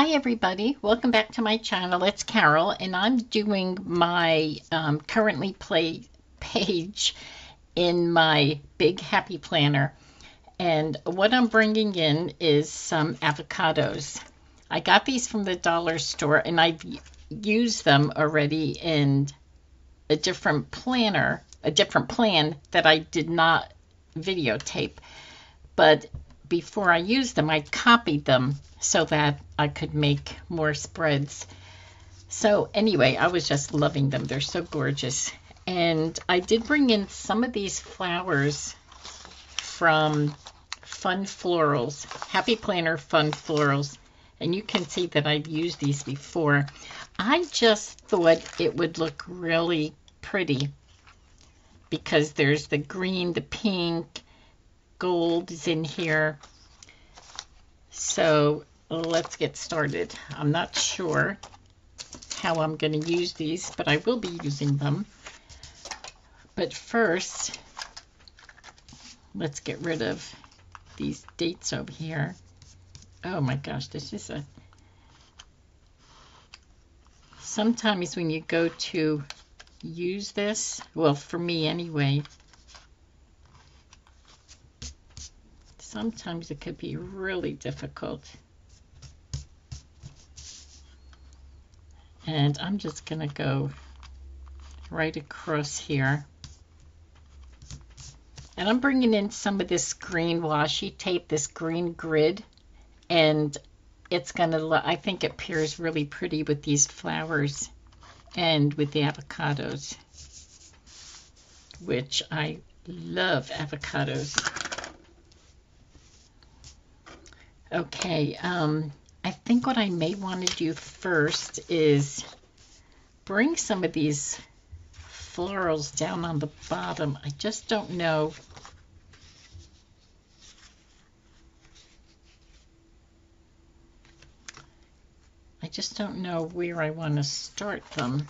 Hi everybody, welcome back to my channel. It's Carol and I'm doing my um, currently play page in my big happy planner. And what I'm bringing in is some avocados. I got these from the dollar store and I've used them already in a different planner, a different plan that I did not videotape. But before I used them, I copied them so that I could make more spreads. So anyway, I was just loving them. They're so gorgeous. And I did bring in some of these flowers from Fun Florals, Happy Planner Fun Florals. And you can see that I've used these before. I just thought it would look really pretty because there's the green, the pink, gold is in here. So let's get started. I'm not sure how I'm going to use these, but I will be using them. But first, let's get rid of these dates over here. Oh my gosh, this is a... Sometimes when you go to use this, well, for me anyway, sometimes it could be really difficult. And I'm just going to go right across here. And I'm bringing in some of this green washi tape, this green grid. And it's going to, I think it pairs really pretty with these flowers and with the avocados, which I love avocados. Okay, um, I think what I may want to do first is bring some of these florals down on the bottom. I just don't know. I just don't know where I want to start them.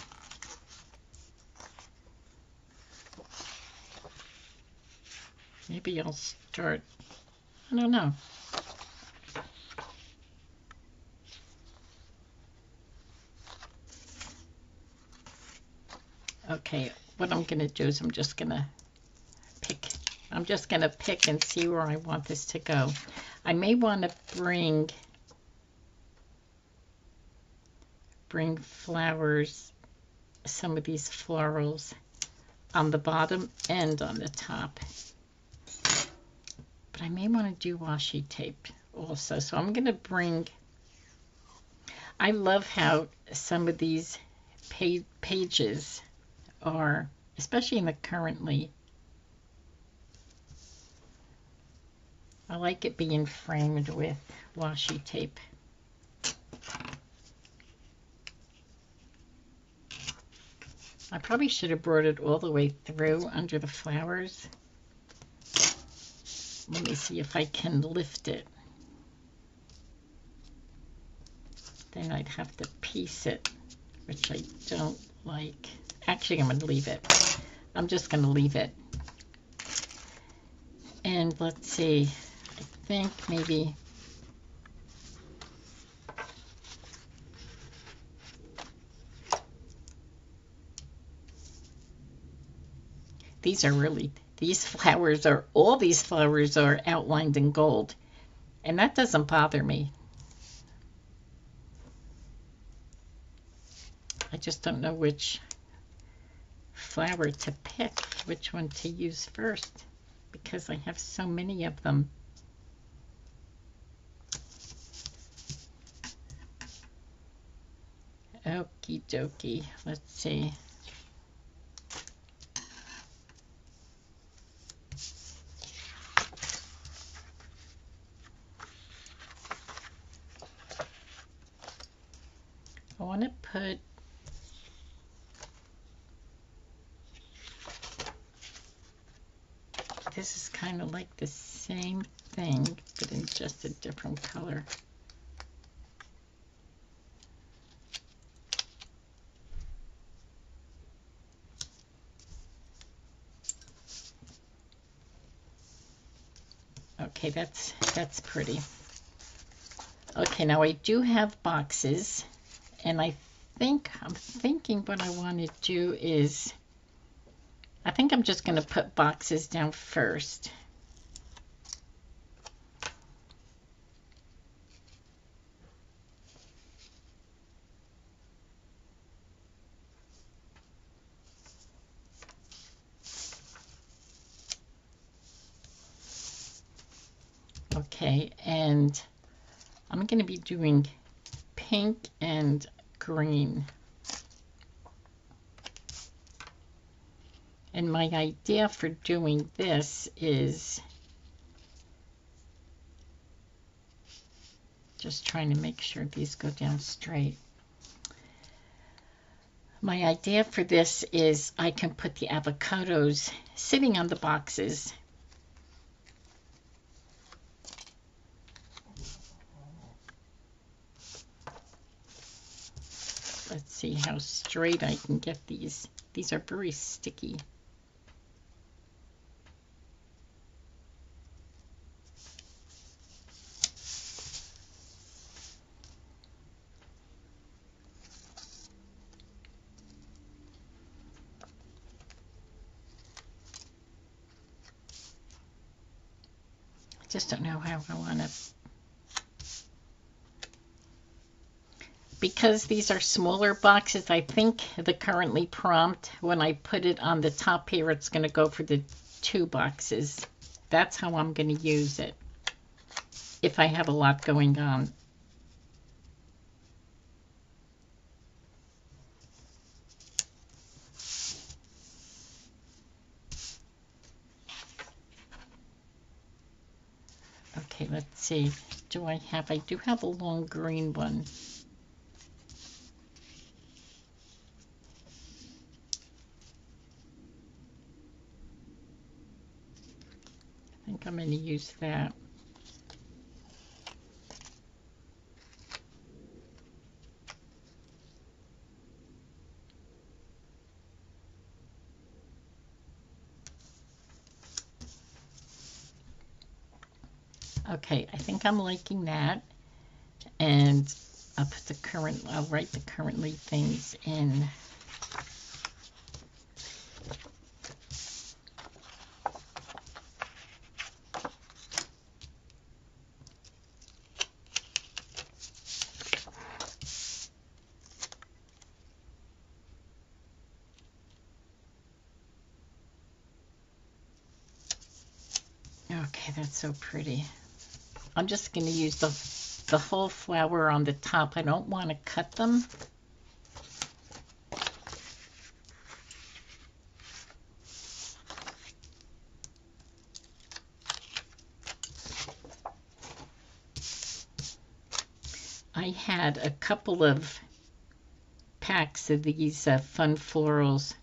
Maybe I'll start, I don't know. Okay, what I'm going to do is I'm just going to pick, I'm just going to pick and see where I want this to go. I may want to bring, bring flowers, some of these florals on the bottom and on the top. But I may want to do washi tape also. So I'm going to bring, I love how some of these pages are, especially in the currently, I like it being framed with washi tape. I probably should have brought it all the way through under the flowers. Let me see if I can lift it. Then I'd have to piece it, which I don't like. Actually, I'm going to leave it. I'm just going to leave it. And let's see, I think maybe these are really, these flowers are, all these flowers are outlined in gold. And that doesn't bother me. I just don't know which flower to pick, which one to use first, because I have so many of them. Okie dokie, let's see. I want to put this is kind of like the same thing, but in just a different color. Okay, that's that's pretty. Okay, now I do have boxes, and I think, I'm thinking what I want to do is, I think I'm just going to put boxes down first. Okay, and I'm going to be doing pink and green. My idea for doing this is just trying to make sure these go down straight. My idea for this is I can put the avocados sitting on the boxes Let's see how straight I can get these. These are very sticky. Just don't know how I want to because these are smaller boxes, I think the currently prompt, when I put it on the top here, it's going to go for the two boxes. That's how I'm going to use it if I have a lot going on. Okay, let's see. Do I have, I do have a long green one. I think I'm going to use that. Okay, I think I'm liking that. And I'll put the current, I'll write the currently things in. Okay, that's so pretty. I'm just going to use the, the whole flower on the top. I don't want to cut them. I had a couple of packs of these uh, fun florals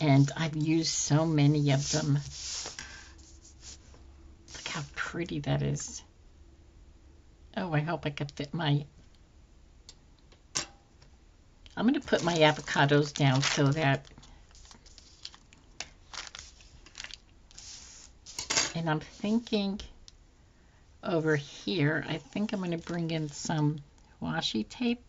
and I've used so many of them pretty that is. Oh, I hope I can fit my... I'm going to put my avocados down so that... And I'm thinking over here, I think I'm going to bring in some washi tape.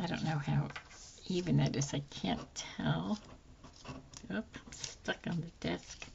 I don't know how even is. I can't tell. Oop, stuck on the desk.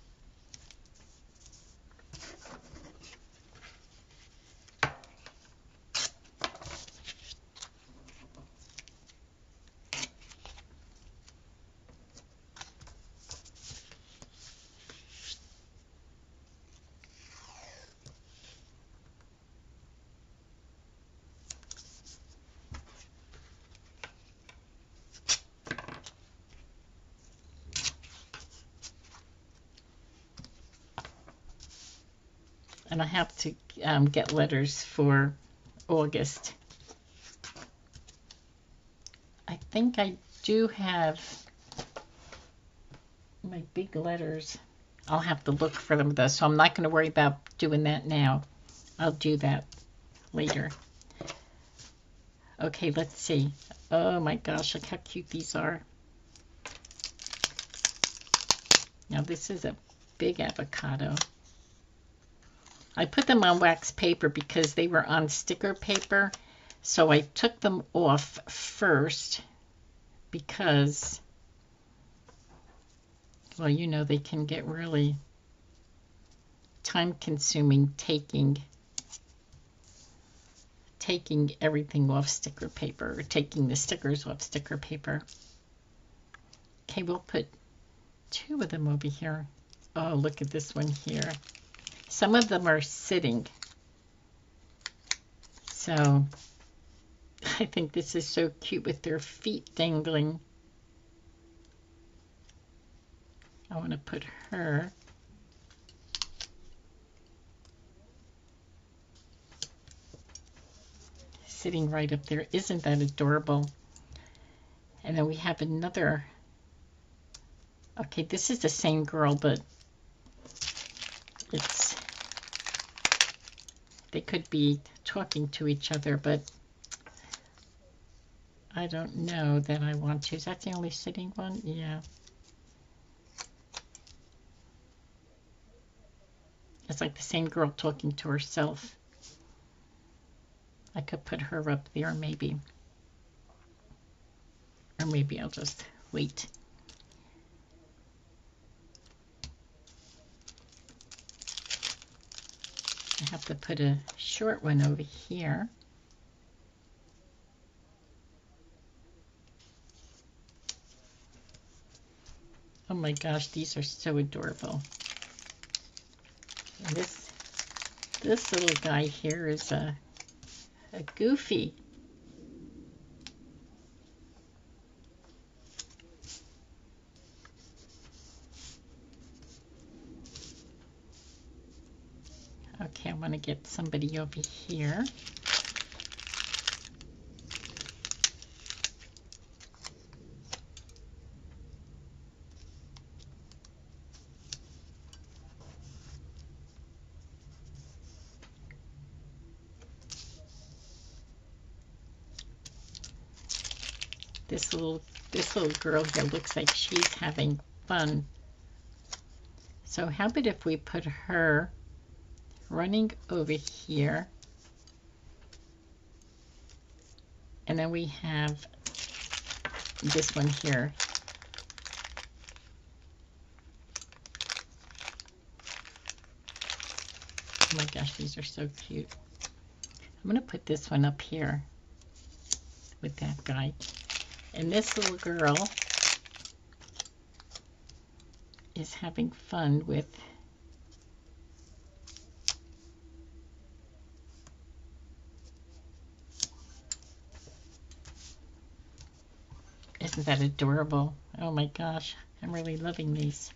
and I have to um, get letters for August. I think I do have my big letters. I'll have to look for them though, so I'm not going to worry about doing that now. I'll do that later. Okay, let's see. Oh my gosh, look how cute these are. Now this is a big avocado. I put them on wax paper because they were on sticker paper. So I took them off first because, well, you know, they can get really time consuming taking taking everything off sticker paper or taking the stickers off sticker paper. Okay, we'll put two of them over here. Oh, look at this one here. Some of them are sitting. So I think this is so cute with their feet dangling. I want to put her. Sitting right up there. Isn't that adorable? And then we have another. Okay, this is the same girl, but it's they could be talking to each other, but I don't know that I want to. Is that the only sitting one? Yeah. It's like the same girl talking to herself. I could put her up there maybe. Or maybe I'll just wait. I have to put a short one over here. Oh my gosh, these are so adorable. And this this little guy here is a a goofy. Okay, I want to get somebody over here. This little this little girl here looks like she's having fun. So how about if we put her running over here and then we have this one here. Oh my gosh, these are so cute. I'm going to put this one up here with that guy. And this little girl is having fun with Isn't that adorable? Oh my gosh, I'm really loving these.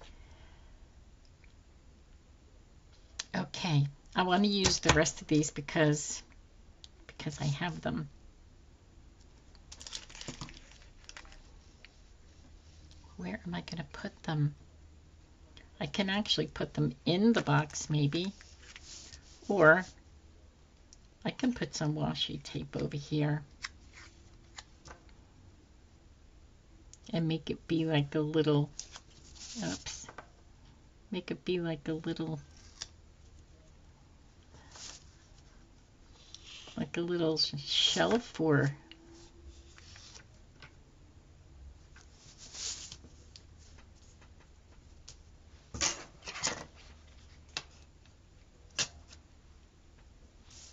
Okay, I want to use the rest of these because because I have them. where am I going to put them? I can actually put them in the box maybe, or I can put some washi tape over here and make it be like a little, oops, make it be like a little, like a little shelf or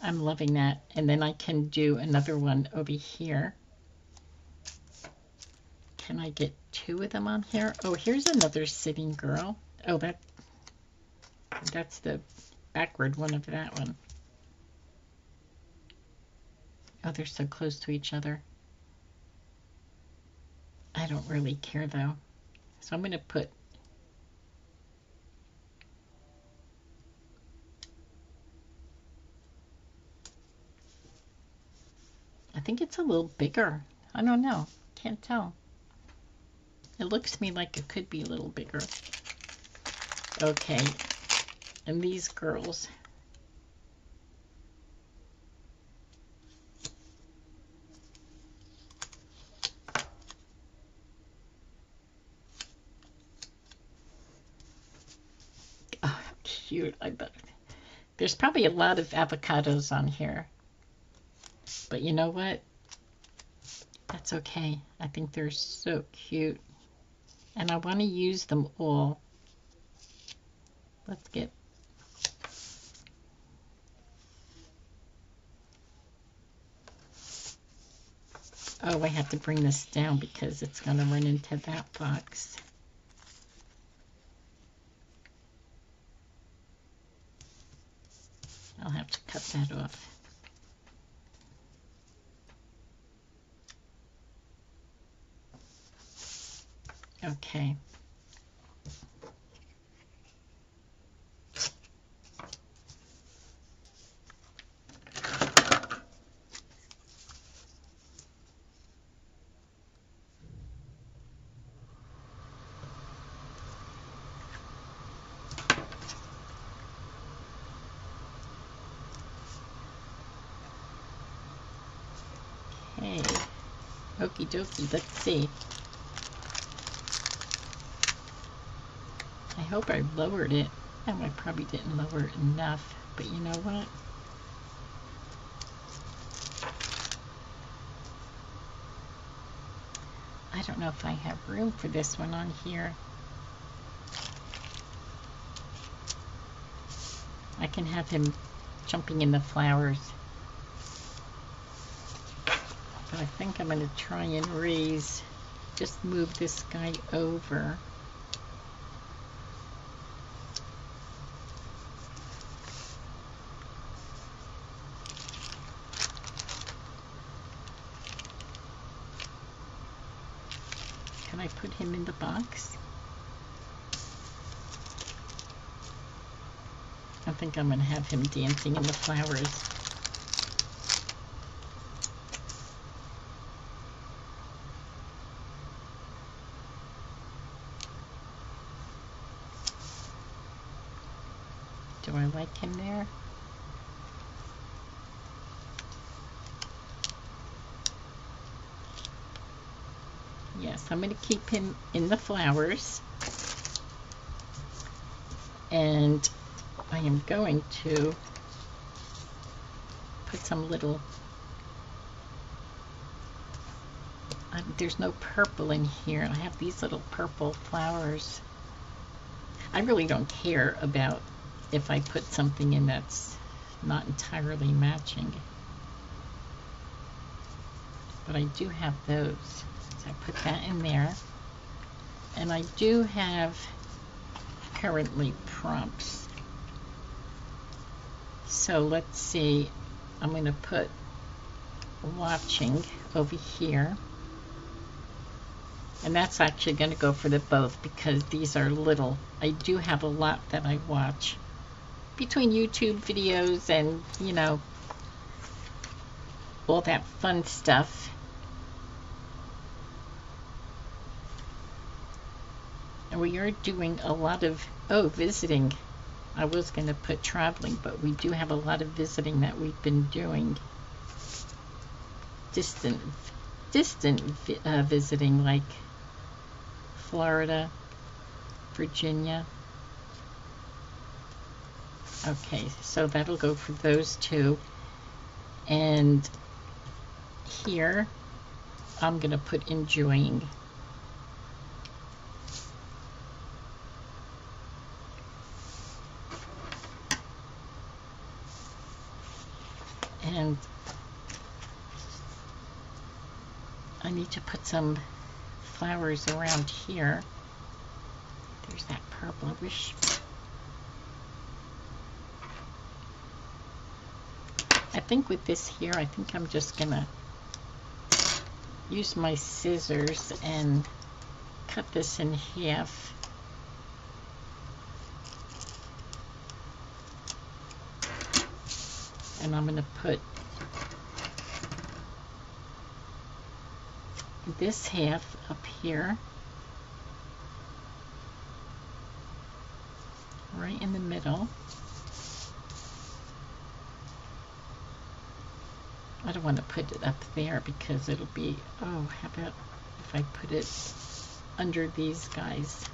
I'm loving that. And then I can do another one over here. Can I get two of them on here? Oh, here's another sitting girl. Oh, that that's the backward one of that one. Oh, they're so close to each other. I don't really care though. So I'm going to put I think it's a little bigger. I don't know. Can't tell. It looks to me like it could be a little bigger. Okay. And these girls. Ah, oh, cute. I bet there's probably a lot of avocados on here. But you know what? That's okay. I think they're so cute. And I want to use them all. Let's get Oh, I have to bring this down because it's going to run into that box. I'll have to cut that off. Okay. Okay. Okie dokie, let's see. Hope I lowered it. And I probably didn't lower it enough, but you know what? I don't know if I have room for this one on here. I can have him jumping in the flowers. But I think I'm going to try and raise, just move this guy over. Can I put him in the box? I think I'm going to have him dancing in the flowers. Do I like him there? I'm going to keep him in the flowers. And I am going to put some little, uh, there's no purple in here. I have these little purple flowers. I really don't care about if I put something in that's not entirely matching. But I do have those. So I put that in there. And I do have currently prompts. So let's see. I'm going to put watching over here. And that's actually going to go for the both because these are little. I do have a lot that I watch between YouTube videos and, you know, all that fun stuff. We are doing a lot of, oh, visiting. I was going to put traveling, but we do have a lot of visiting that we've been doing. Distant, distant uh, visiting, like Florida, Virginia. Okay, so that'll go for those two. And here, I'm going to put enjoying. And I need to put some flowers around here. There's that purple. I wish I think with this here, I think I'm just gonna use my scissors and cut this in half. And I'm gonna put this half up here right in the middle I don't want to put it up there because it'll be, oh, how about if I put it under these guys?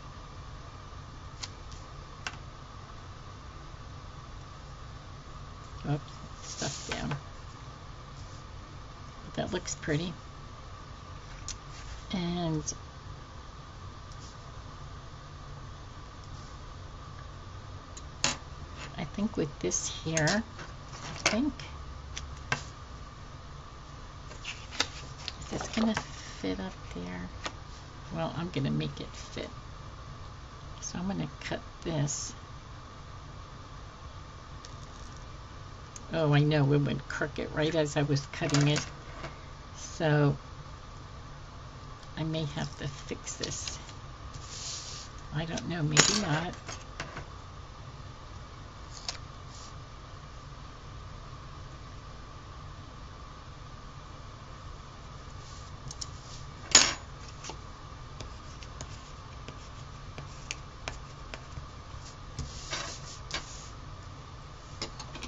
Oops, stuff down. That looks pretty. And I think with this here, I think, is this gonna fit up there? Well, I'm gonna make it fit. So I'm gonna cut this. Oh, I know, it went crooked right as I was cutting it. So I may have to fix this. I don't know, maybe not.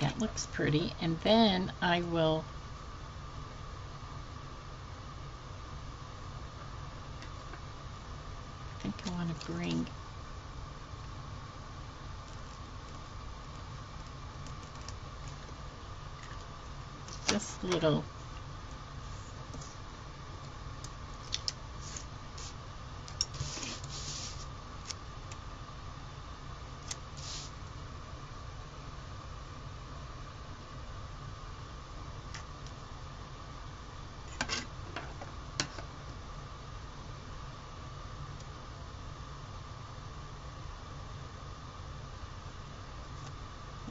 That looks pretty. And then I will I think I want to bring this little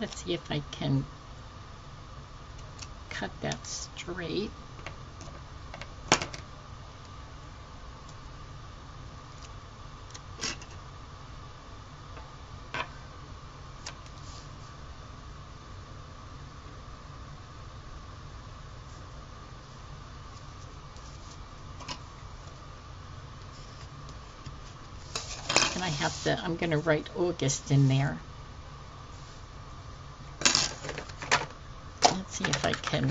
Let's see if I can cut that straight. I have to, I'm going to write August in there. see if I can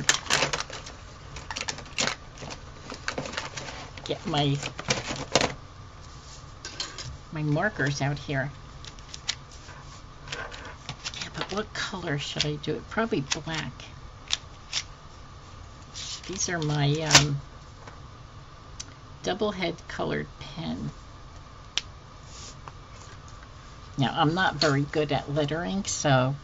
get my my markers out here. Yeah, but what color should I do it? Probably black. These are my um, double head colored pen. Now, I'm not very good at lettering, so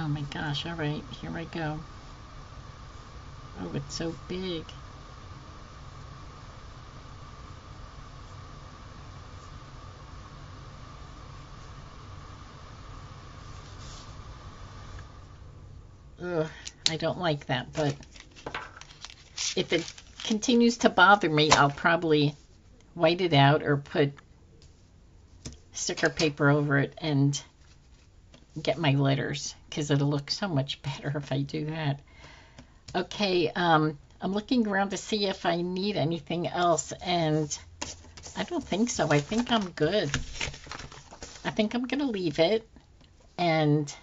Oh my gosh, all right, here I go. Oh, it's so big. Ugh, I don't like that, but if it continues to bother me, I'll probably white it out or put sticker paper over it and get my letters because it'll look so much better if I do that. Okay, um, I'm looking around to see if I need anything else, and I don't think so. I think I'm good. I think I'm going to leave it, and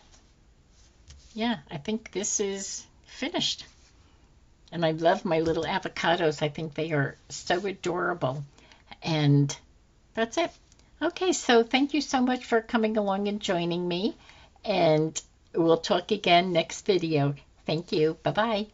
yeah, I think this is finished. And I love my little avocados. I think they are so adorable. And that's it. Okay, so thank you so much for coming along and joining me and we'll talk again next video. Thank you. Bye-bye.